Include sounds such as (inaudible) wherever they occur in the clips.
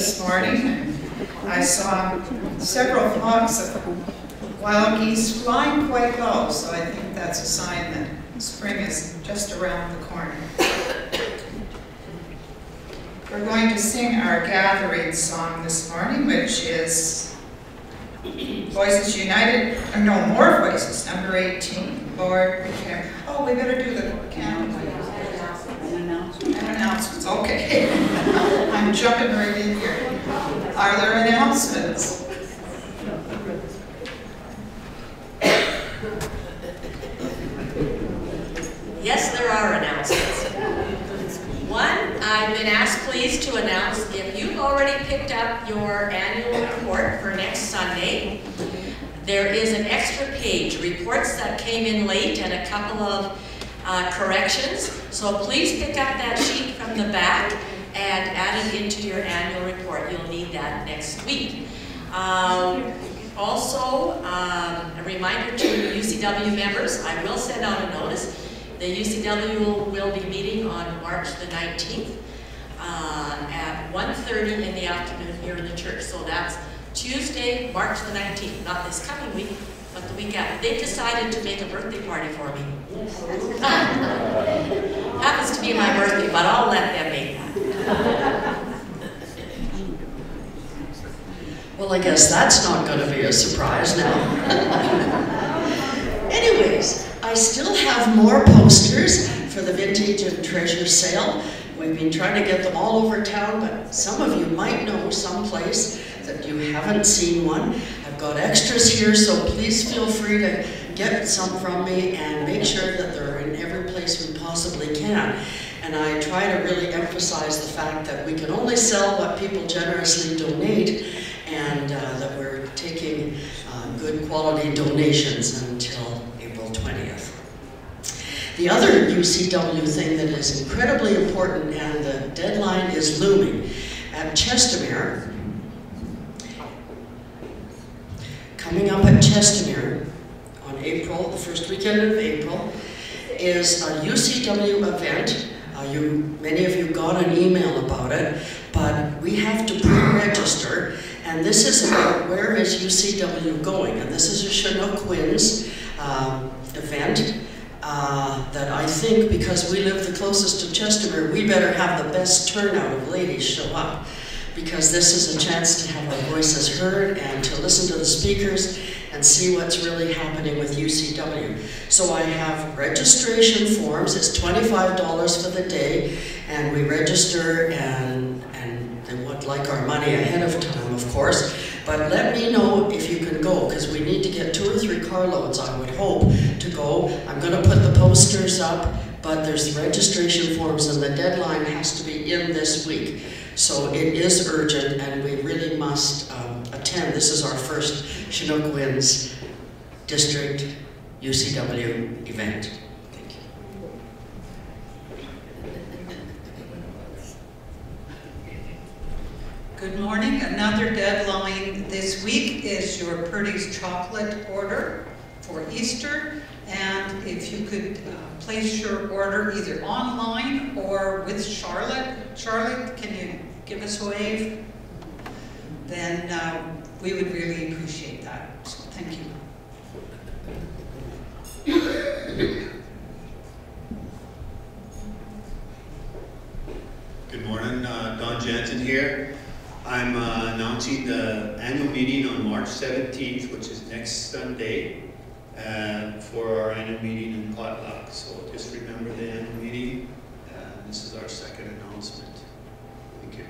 this morning. I saw several flocks of wild geese flying quite low, so I think that's a sign that spring is just around the corner. We're going to sing our gathering song this morning, which is Voices United, or no, More Voices, number 18. Lord, we can, oh, we better do the count. And announcements, okay. (laughs) I'm jumping right in here. Are there announcements? Yes, there are announcements. One, I've been asked please to announce if you've already picked up your annual report for next Sunday, there is an extra page, reports that came in late and a couple of uh, corrections. So please pick up that sheet from the back and add it into your annual report. You'll need that next week. Um, also, um, a reminder to UCW members, I will send out a notice. The UCW will, be meeting on March the 19th uh, at 1.30 in the afternoon here in the church. So that's Tuesday, March the 19th, not this coming week, but the week after. They've decided to make a birthday party for me. (laughs) Happens to be my birthday, but I'll let them make that. Well, I guess that's not going to be a surprise now. (laughs) Anyways, I still have more posters for the Vintage and Treasure Sale. We've been trying to get them all over town, but some of you might know someplace that you haven't seen one. I've got extras here, so please feel free to get some from me and make sure that they're in every place we possibly can. And I try to really emphasize the fact that we can only sell what people generously donate and uh, that we're taking uh, good quality donations until April 20th. The other UCW thing that is incredibly important and the deadline is looming at Chestermere, coming up at Chestermere on April, the first weekend of April, is a UCW event. Uh, you, many of you got an email about it, but we have to pre-register and this is about where is UCW going. And this is a Chinook Winds um, event uh, that I think, because we live the closest to Chestermere, we better have the best turnout of ladies show up. Because this is a chance to have our voices heard and to listen to the speakers and see what's really happening with UCW. So I have registration forms, it's $25 for the day, and we register and, and they would like our money ahead of time of course, but let me know if you can go, because we need to get two or three carloads, I would hope, to go. I'm going to put the posters up, but there's registration forms and the deadline has to be in this week. So it is urgent and we really must um, attend. This is our first Chinook Winds District UCW event. Thank you. Good morning. Another deadline this week is your Purdy's chocolate order for Easter. And if you could uh, place your order either online or with Charlotte. Charlotte, can you give us a wave? Then uh, we would really appreciate that. So thank you. Good morning, uh, Don Jansen here. I'm uh, announcing the annual meeting on March 17th, which is next Sunday, uh, for our annual meeting in Potluck. So just remember the annual meeting. Uh, this is our second announcement. Thank you.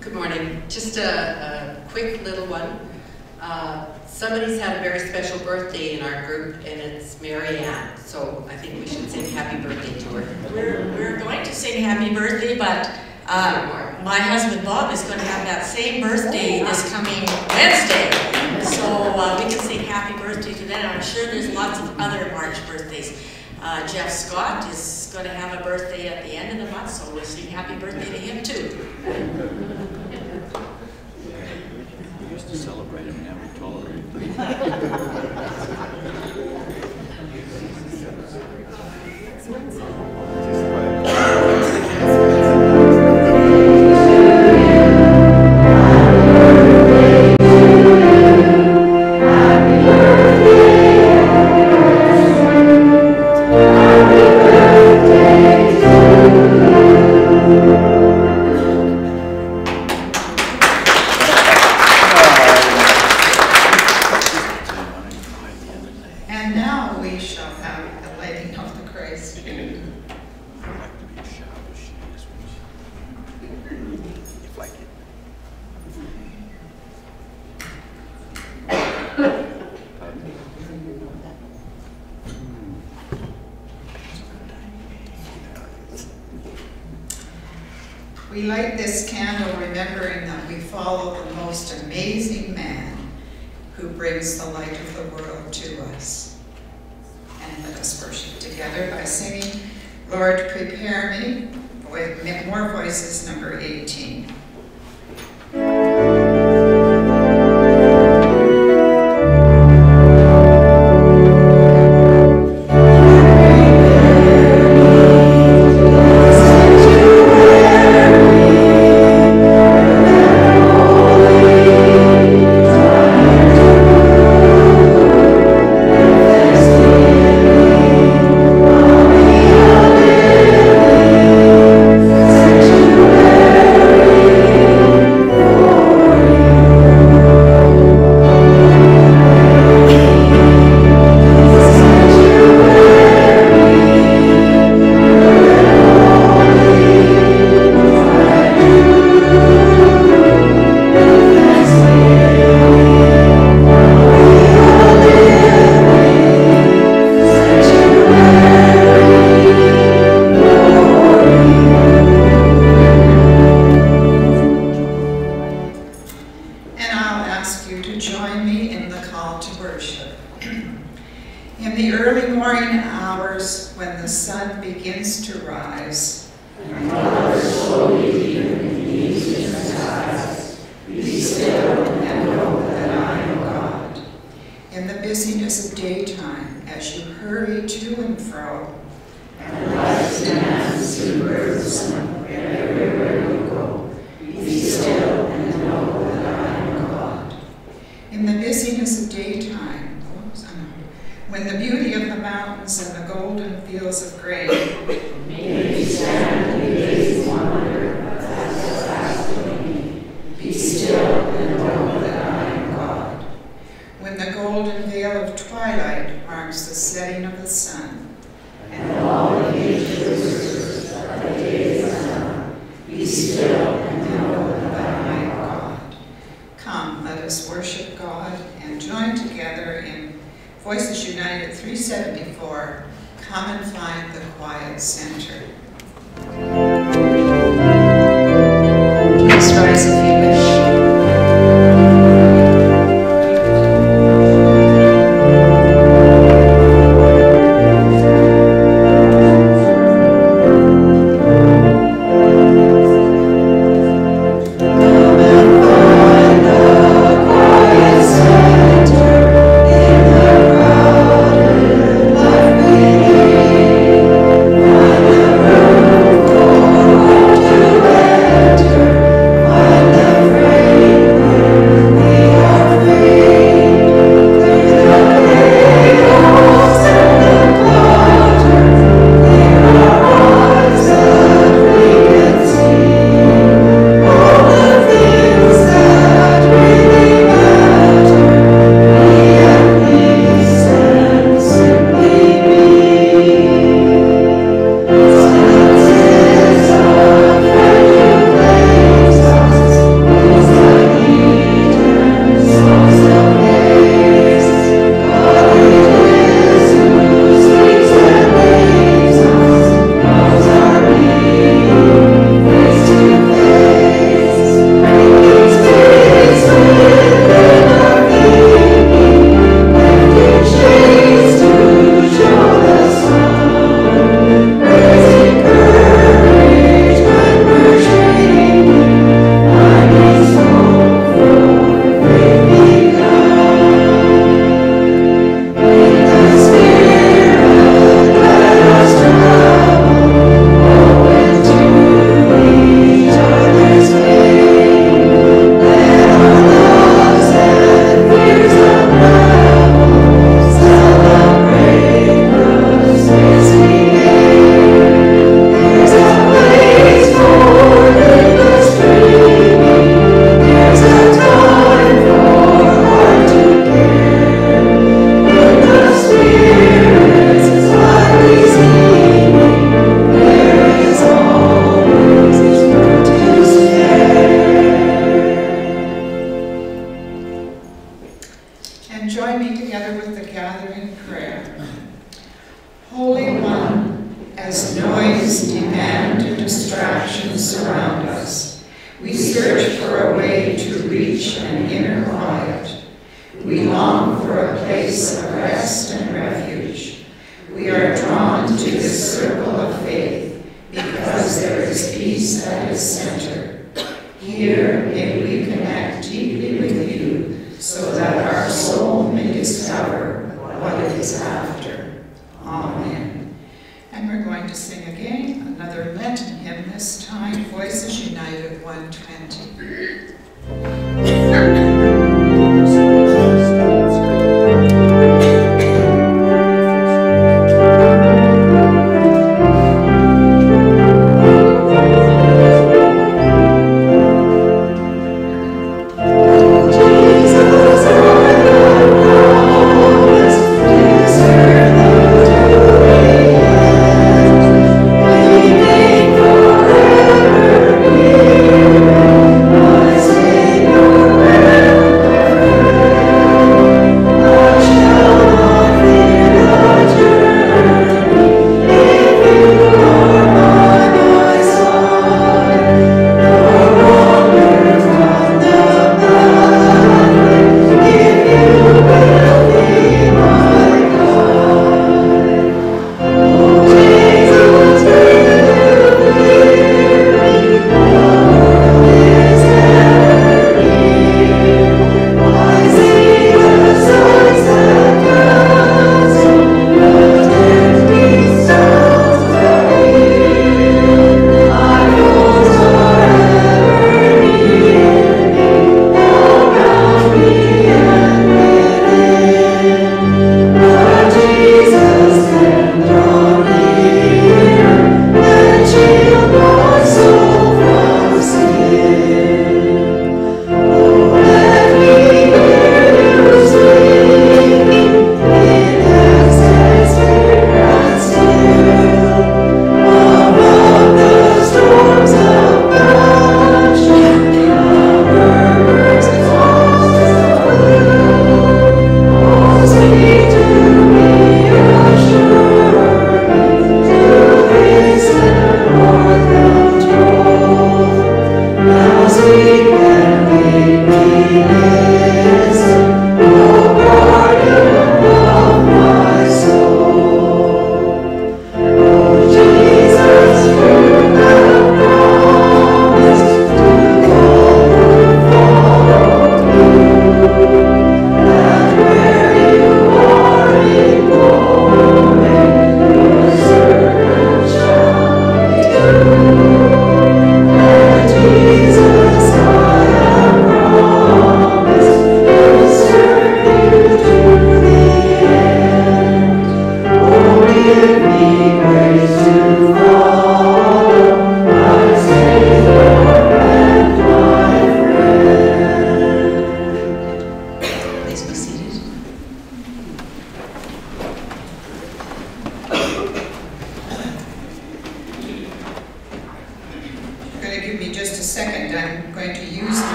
Good morning. Just a, a quick little one. Uh, somebody's had a very special birthday in our group, and it's Mary Ann. So I think we should sing happy birthday to her. We're, we're going to sing happy birthday, but uh, my husband Bob is going to have that same birthday this coming Wednesday. So uh, we can sing happy birthday to them. I'm sure there's lots of other March birthdays. Uh, Jeff Scott is going to have a birthday at the end of the month, so we'll sing happy birthday to him too. We used to celebrate him, now we tolerate him. (laughs) us worship together by singing, Lord, prepare me, with more voices, number 18. two everywhere you go. Be still and know that I am God. In the busyness of daytime, when the beauty of the mountains and the golden fields of grain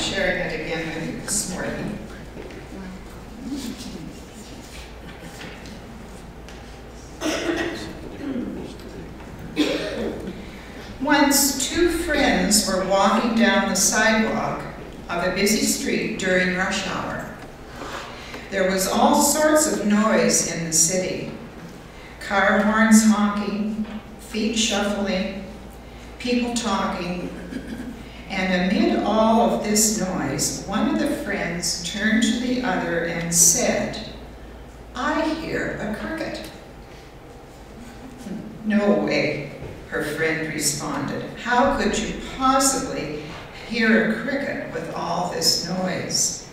sharing it again this morning. Once, two friends were walking down the sidewalk of a busy street during rush hour. There was all sorts of noise in the city. Car horns honking, feet shuffling, people talking, and amid all of this noise, one of the friends turned to the other and said, I hear a cricket. No way, her friend responded. How could you possibly hear a cricket with all this noise?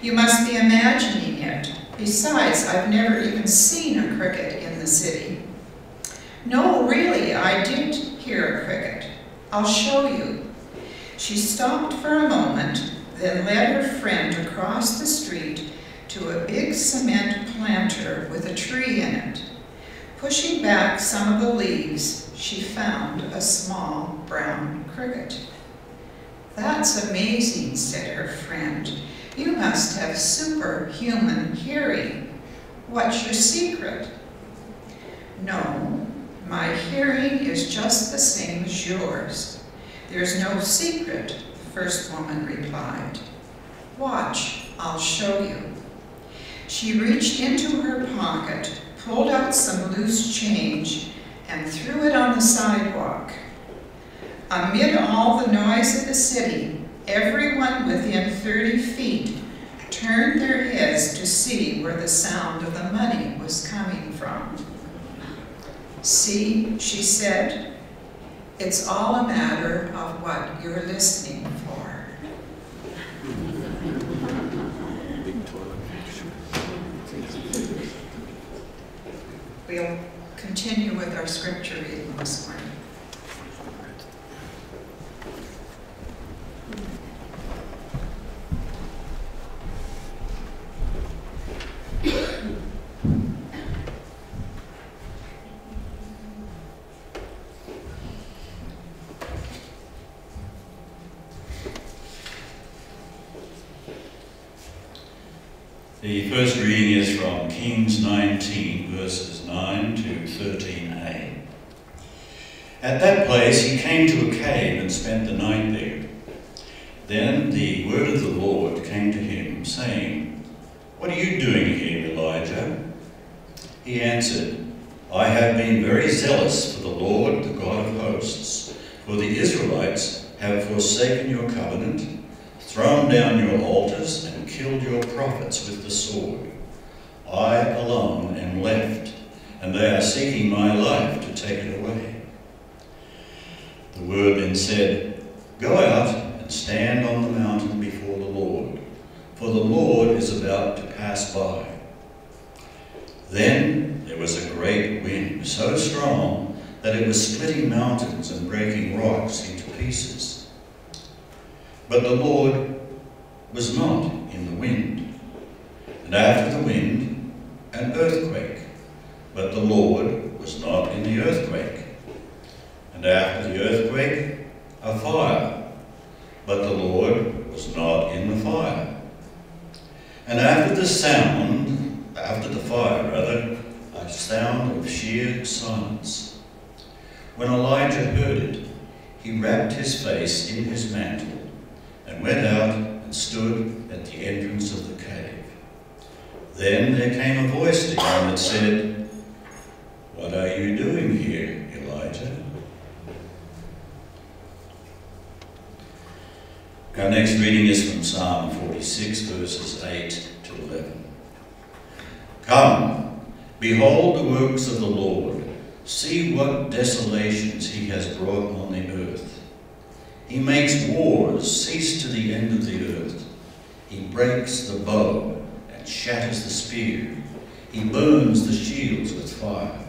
You must be imagining it. Besides, I've never even seen a cricket in the city. No, really, I did hear a cricket. I'll show you, she stopped for a moment, then led her friend across the street to a big cement planter with a tree in it. Pushing back some of the leaves, she found a small brown cricket. That's amazing, said her friend. You must have superhuman hearing. What's your secret? No, my hearing is just the same as yours. There's no secret, the first woman replied. Watch, I'll show you. She reached into her pocket, pulled out some loose change, and threw it on the sidewalk. Amid all the noise of the city, everyone within 30 feet turned their heads to see where the sound of the money was coming from. See, she said, it's all a matter of what you're listening for. We'll continue with our scripture reading this morning. The first reading is from Kings 19, verses 9 to 13a. At that place he came to a cave and spent the night there. Then the word of the Lord came to him, saying, What are you doing here, Elijah? He answered, I have been very zealous for the Lord, the God of hosts, for the Israelites have forsaken your covenant, thrown down your altars, and killed your prophets with the sword. I alone am left, and they are seeking my life to take it away. The word then said, Go out and stand on the mountain before the Lord, for the Lord is about to pass by. Then there was a great wind, so strong that it was splitting mountains and breaking rocks into pieces. But the Lord was not in the wind. And after the wind, an earthquake. But the Lord was not in the earthquake. And after the earthquake, a fire. But the Lord was not in the fire. And after the sound, after the fire, rather, a sound of sheer silence. When Elijah heard it, he wrapped his face in his mantle and went out and stood at the entrance of the cave. Then there came a voice to him that said, What are you doing here, Elijah? Our next reading is from Psalm 46, verses 8 to 11. Come, behold the works of the Lord. See what desolations he has brought on the earth. He makes wars cease to the end of the earth. He breaks the bow and shatters the spear. He burns the shields with fire.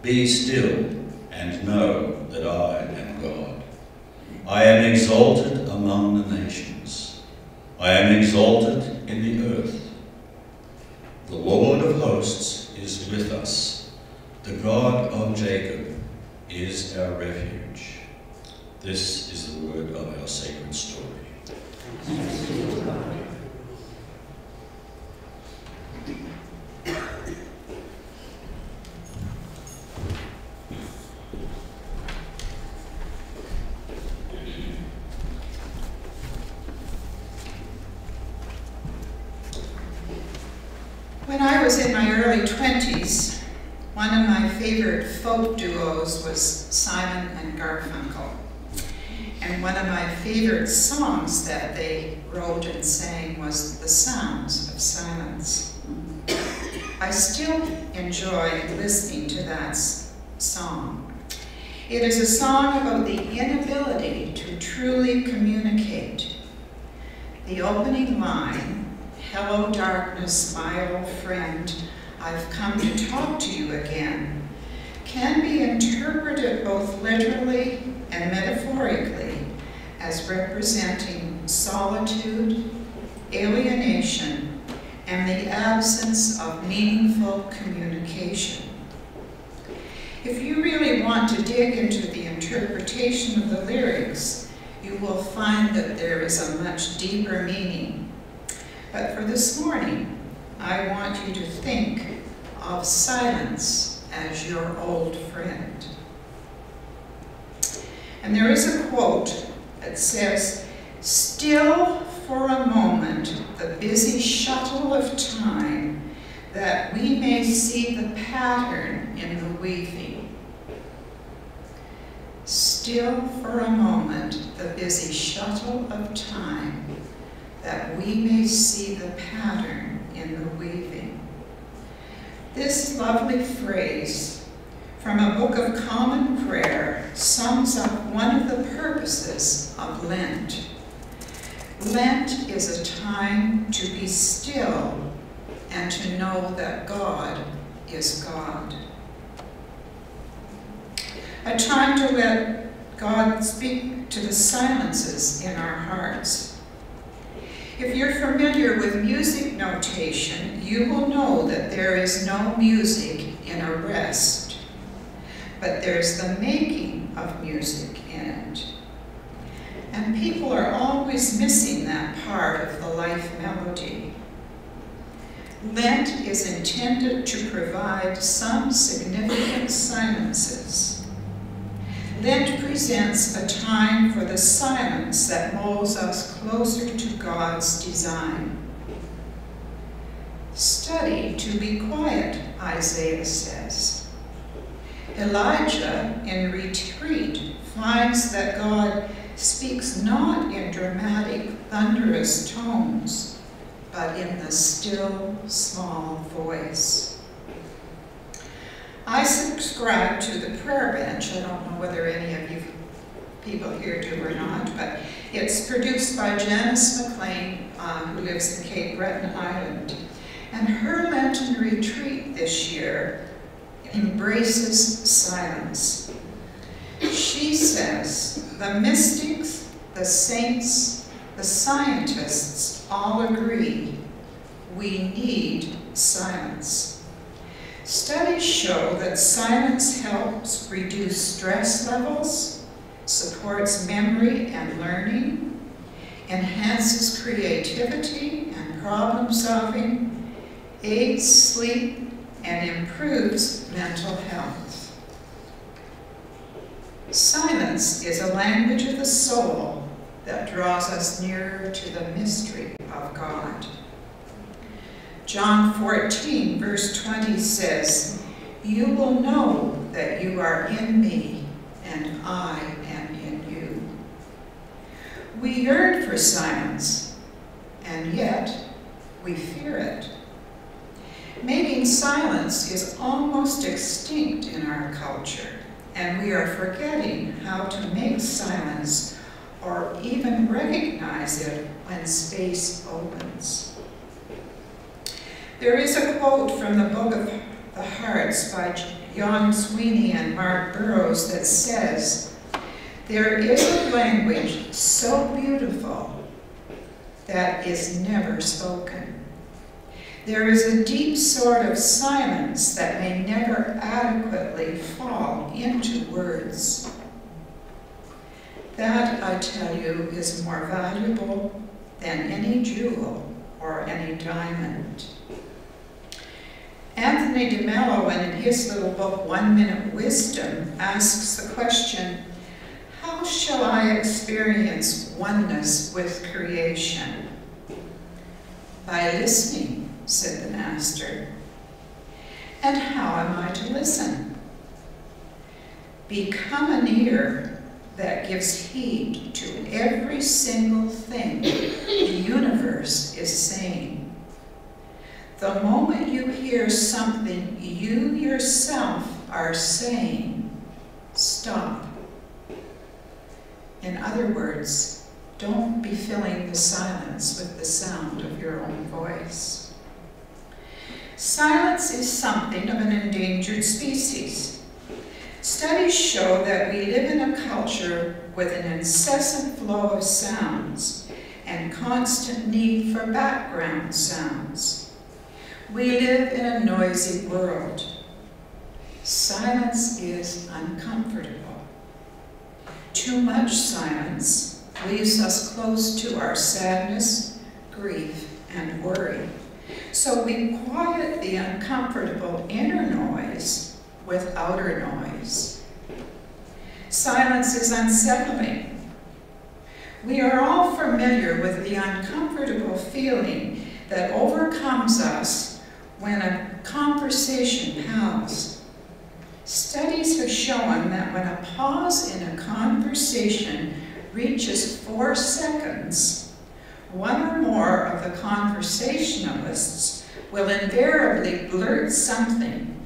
Be still and know that I am God. I am exalted among the nations. I am exalted in the earth. The Lord of hosts is with us. The God of Jacob is our refuge. This is the word of our sacred story I was in my early 20s, one of my favorite folk duos was Simon and Garfunkel. And one of my favorite songs that they wrote and sang was The Sounds of Silence. I still enjoy listening to that song. It is a song about the inability to truly communicate. The opening line, Hello, darkness, my old friend, I've come to talk to you again, can be interpreted both literally and metaphorically as representing solitude, alienation, and the absence of meaningful communication. If you really want to dig into the interpretation of the lyrics, you will find that there is a much deeper meaning. But for this morning, I want you to think of silence as your old friend. And there is a quote that says, Still for a moment the busy shuttle of time, that we may see the pattern in the weaving. Still for a moment the busy shuttle of time, that we may see the pattern in the weaving. This lovely phrase from a book of common prayer sums up one of the purposes of Lent. Lent is a time to be still and to know that God is God. A time to let God speak to the silences in our hearts. If you're familiar with music notation, you will know that there is no music in a rest, but there's the making of music in it. And people are always missing that part of the life melody. Lent is intended to provide some significant silences. Lent presents a time for the silence that molds us closer to God's design. Study to be quiet, Isaiah says. Elijah, in retreat, finds that God speaks not in dramatic, thunderous tones, but in the still, small voice. I subscribe to the prayer bench. I don't know whether any of you people here do or not, but it's produced by Janice McLean, uh, who lives in Cape Breton Island. And her Lenten retreat this year embraces silence. She says, the mystics, the saints, the scientists all agree we need silence. Studies show that silence helps reduce stress levels, supports memory and learning, enhances creativity and problem solving, aids sleep, and improves mental health. Silence is a language of the soul that draws us nearer to the mystery of God. John 14, verse 20 says, You will know that you are in me, and I am in you. We yearn for silence, and yet we fear it. Making silence is almost extinct in our culture, and we are forgetting how to make silence or even recognize it when space opens. There is a quote from the Book of the Hearts by Jon Sweeney and Mark Burrows that says, There is a language so beautiful that is never spoken. There is a deep sort of silence that may never adequately fall into words. That, I tell you, is more valuable than any jewel or any diamond. Anthony DeMello, in his little book, One Minute Wisdom, asks the question, how shall I experience oneness with creation? By listening, said the Master. And how am I to listen? Become an ear that gives heed to every single thing the universe is saying. The moment you hear something you yourself are saying, stop. In other words, don't be filling the silence with the sound of your own voice. Silence is something of an endangered species. Studies show that we live in a culture with an incessant flow of sounds and constant need for background sounds. We live in a noisy world. Silence is uncomfortable. Too much silence leaves us close to our sadness, grief, and worry. So we quiet the uncomfortable inner noise with outer noise. Silence is unsettling. We are all familiar with the uncomfortable feeling that overcomes us when a conversation pals. Studies have shown that when a pause in a conversation reaches four seconds, one or more of the conversationalists will invariably blurt something,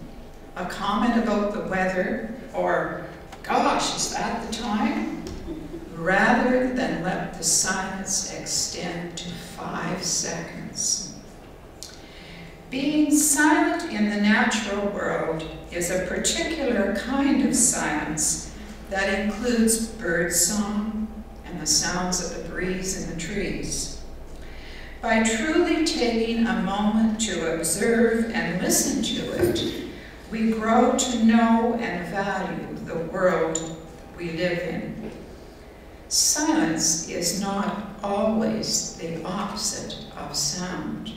a comment about the weather, or, gosh, is that the time? Rather than let the silence extend to five seconds. Being silent in the natural world is a particular kind of silence that includes bird song and the sounds of the breeze in the trees. By truly taking a moment to observe and listen to it, we grow to know and value the world we live in. Silence is not always the opposite of sound.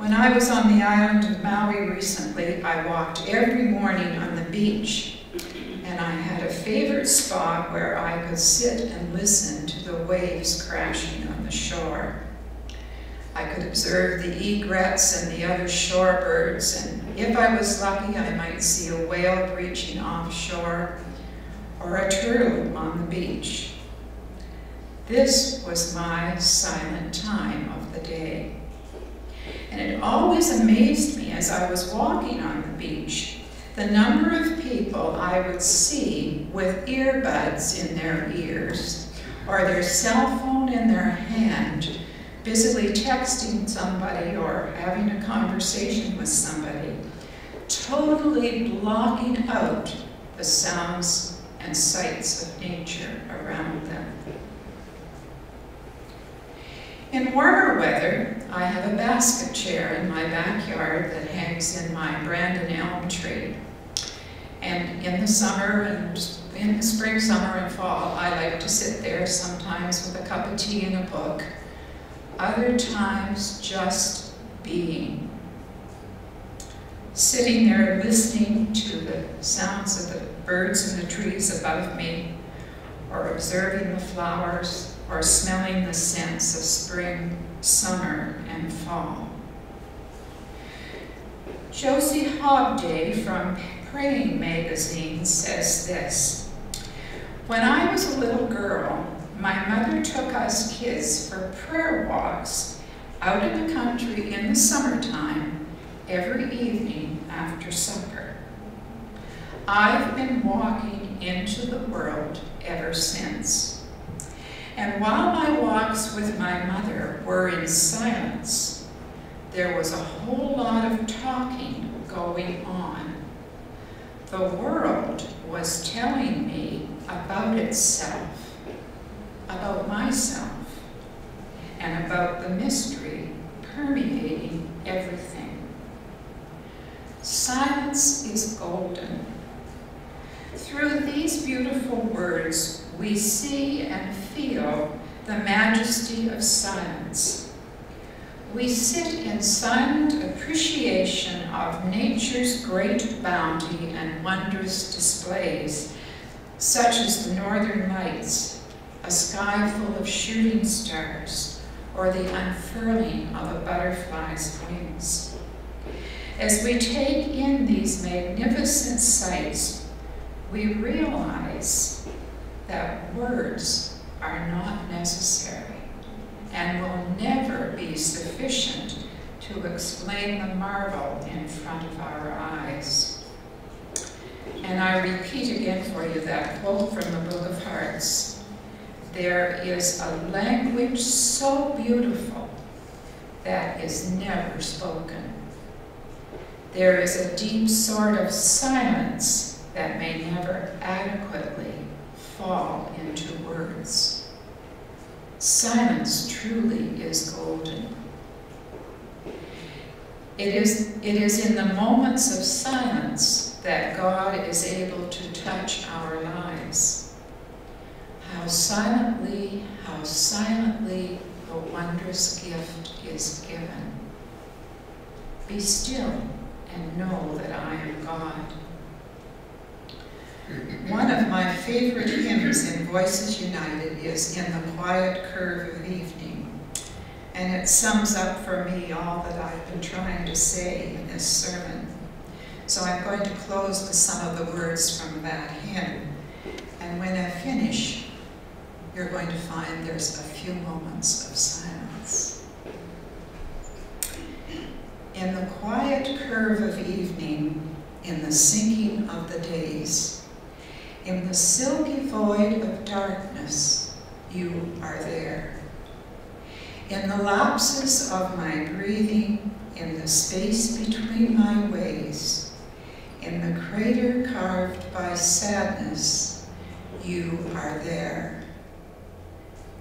When I was on the island of Maui recently, I walked every morning on the beach, and I had a favorite spot where I could sit and listen to the waves crashing on the shore. I could observe the egrets and the other shorebirds, and if I was lucky, I might see a whale breaching offshore or a turtle on the beach. This was my silent time of the day. And it always amazed me as I was walking on the beach, the number of people I would see with earbuds in their ears or their cell phone in their hand, busily texting somebody or having a conversation with somebody, totally blocking out the sounds and sights of nature around them. In warmer weather, I have a basket chair in my backyard that hangs in my Brandon elm tree. And in the summer and in the spring, summer, and fall, I like to sit there sometimes with a cup of tea and a book. Other times, just being. Sitting there listening to the sounds of the birds in the trees above me, or observing the flowers, or smelling the scents of spring, summer, and fall. Josie Hobday from Praying Magazine says this, When I was a little girl, my mother took us kids for prayer walks out in the country in the summertime every evening after supper. I've been walking into the world ever since. And while my walks with my mother were in silence, there was a whole lot of talking going on. The world was telling me about itself, about myself, and about the mystery permeating everything. Silence is golden. Through these beautiful words, we see and feel the majesty of silence. We sit in silent appreciation of nature's great bounty and wondrous displays, such as the northern lights, a sky full of shooting stars, or the unfurling of a butterfly's wings. As we take in these magnificent sights, we realize that words are not necessary and will never be sufficient to explain the marvel in front of our eyes. And I repeat again for you that quote from the Book of Hearts. There is a language so beautiful that is never spoken. There is a deep sort of silence that may never adequately fall into words. Silence truly is golden. It is, it is in the moments of silence that God is able to touch our lives. How silently, how silently the wondrous gift is given. Be still and know that I am God. One of my favorite hymns in Voices United is In the Quiet Curve of Evening, and it sums up for me all that I've been trying to say in this sermon. So I'm going to close with some of the words from that hymn, and when I finish, you're going to find there's a few moments of silence. In the quiet curve of evening, in the sinking of the days, in the silky void of darkness, you are there. In the lapses of my breathing, in the space between my ways, in the crater carved by sadness, you are there.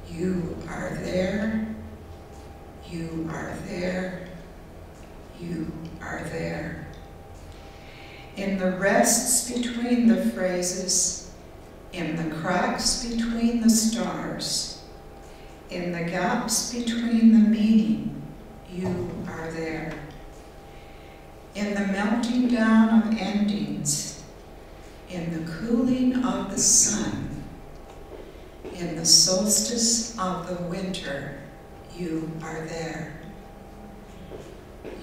You are there. You are there. You are there in the rests between the phrases, in the cracks between the stars, in the gaps between the meaning, you are there. In the melting down of endings, in the cooling of the sun, in the solstice of the winter, you are there.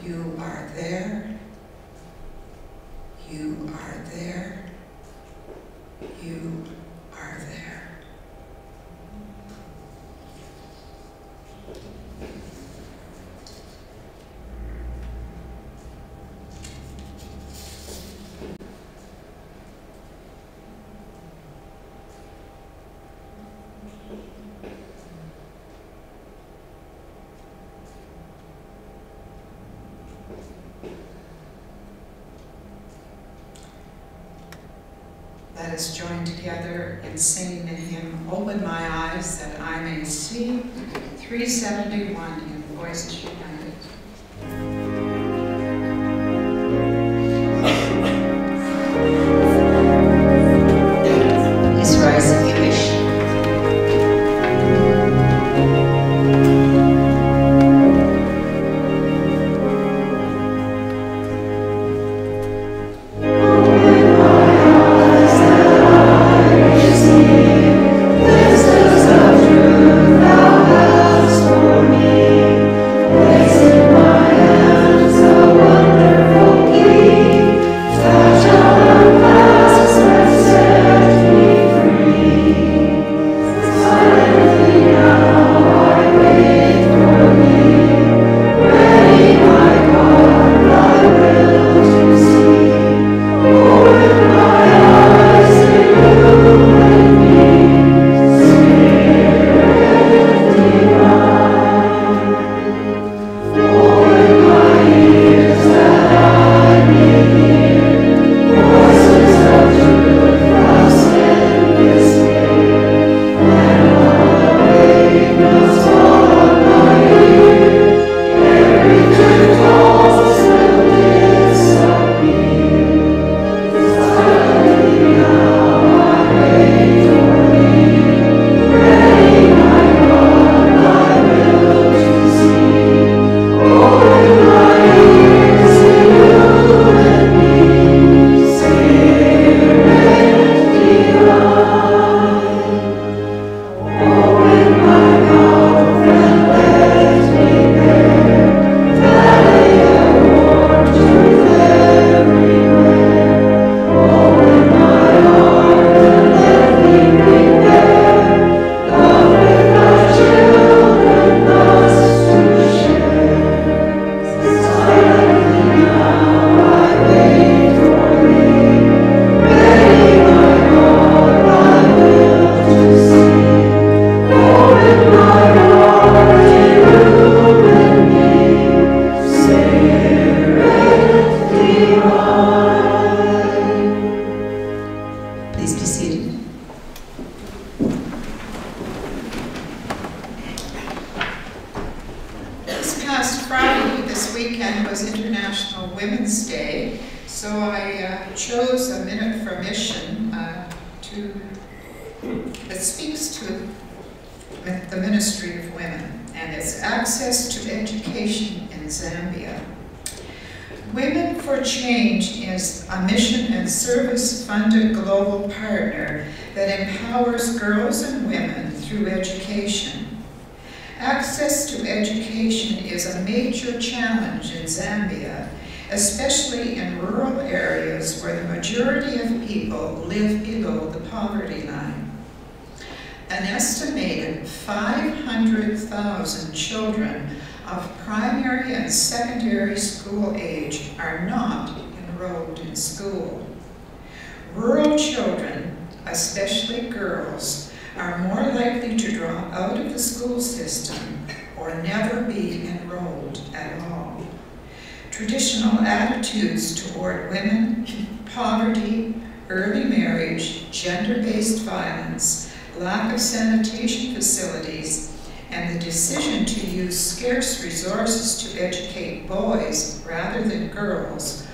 You are there you are there. You are there. Let us join together in singing the hymn, Open My Eyes That I May See, 371 in Voices United. Funded global partner that empowers girls and women through education. Access to education is a major challenge in Zambia, especially in rural areas where the majority of people live below the poverty line. An estimated 500,000 children of primary and secondary school age are not enrolled in school. Rural children, especially girls, are more likely to drop out of the school system or never be enrolled at all. Traditional attitudes toward women, poverty, early marriage, gender-based violence, lack of sanitation facilities, and the decision to use scarce resources to educate boys rather than girls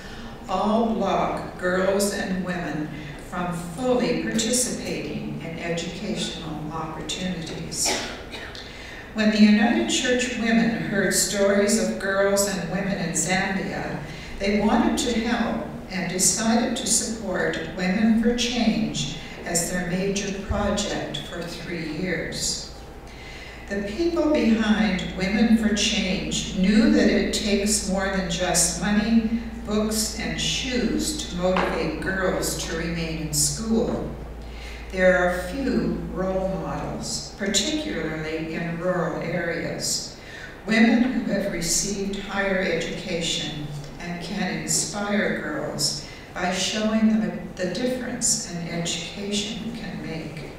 all block girls and women from fully participating in educational opportunities. When the United Church Women heard stories of girls and women in Zambia, they wanted to help and decided to support Women for Change as their major project for three years. The people behind Women for Change knew that it takes more than just money, books, and shoes to motivate girls to remain in school. There are few role models, particularly in rural areas. Women who have received higher education and can inspire girls by showing them the difference an education can make.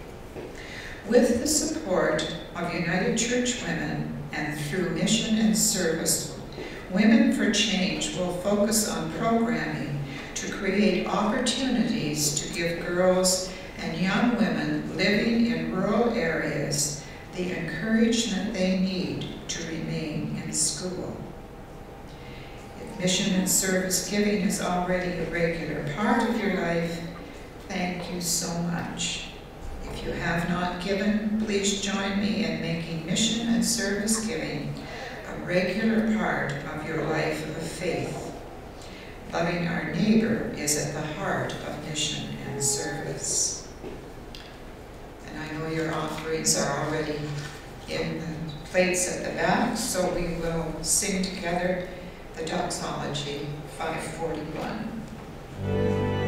With the support of United Church Women and through mission and service, Women for Change will focus on programming to create opportunities to give girls and young women living in rural areas the encouragement they need to remain in school. If mission and service giving is already a regular part of your life, thank you so much. If you have not given, please join me in making mission and service giving regular part of your life of faith. Loving our neighbor is at the heart of mission and service. And I know your offerings are already in the plates at the back, so we will sing together the doxology 541.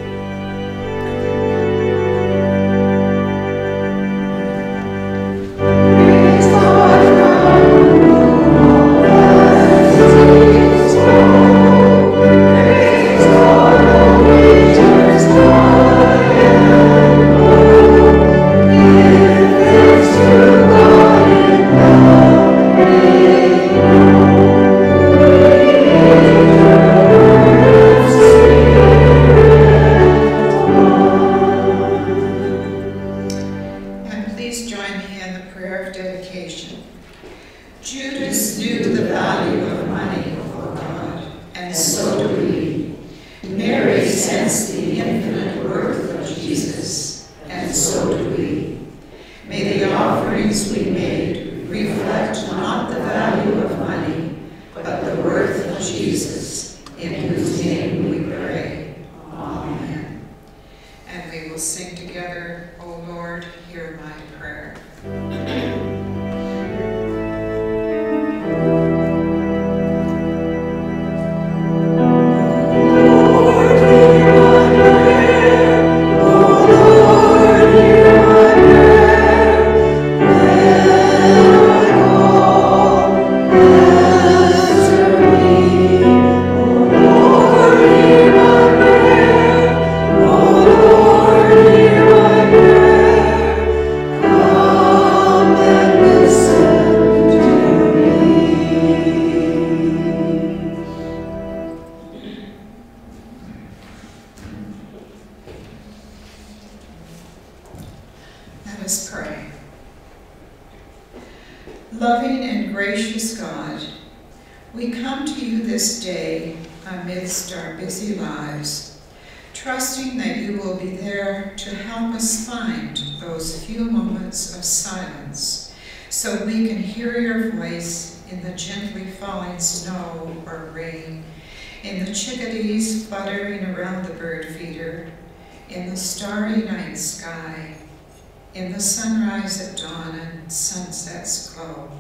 Loving and gracious God, we come to you this day amidst our busy lives, trusting that you will be there to help us find those few moments of silence so we can hear your voice in the gently falling snow or rain, in the chickadees fluttering around the bird feeder, in the starry night sky, in the sunrise at dawn and sunset's glow.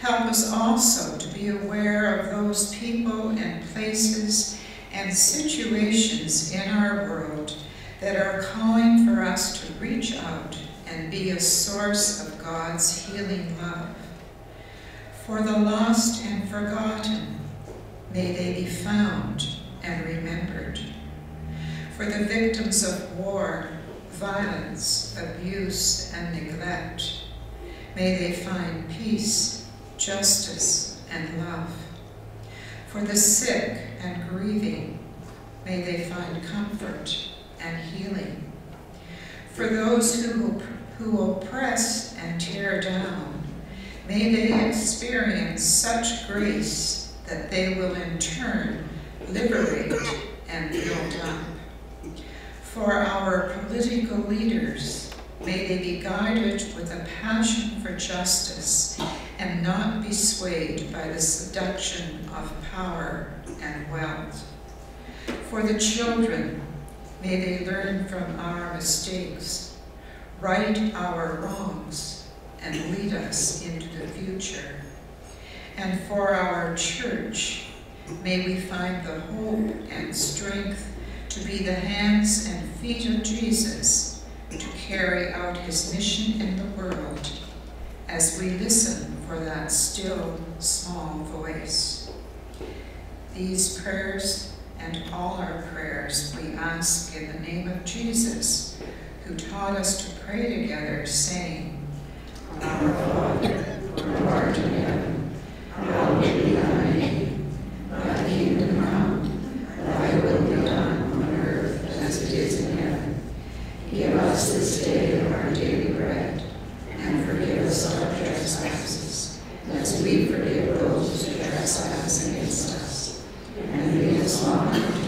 Help us also to be aware of those people and places and situations in our world that are calling for us to reach out and be a source of God's healing love. For the lost and forgotten, may they be found and remembered. For the victims of war, violence, abuse, and neglect, may they find peace, justice, and love. For the sick and grieving, may they find comfort and healing. For those who, who oppress and tear down, may they experience such grace that they will in turn liberate and build up. For our political leaders, may they be guided with a passion for justice and not be swayed by the seduction of power and wealth. For the children, may they learn from our mistakes, right our wrongs, and lead us into the future. And for our church, may we find the hope and strength to be the hands and feet of Jesus to carry out his mission in the world as we listen for that still small voice. These prayers and all our prayers we ask in the name of Jesus, who taught us to pray together, saying, Our Father, who art in heaven, hallowed be thy name. Thy kingdom come, thy will be done on earth as it is in heaven. Give us this day our daily bread, and forgive us our trespasses, as we forgive those who trespass against us. And lead us not